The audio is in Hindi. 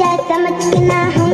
बच्चा समझ के ना हम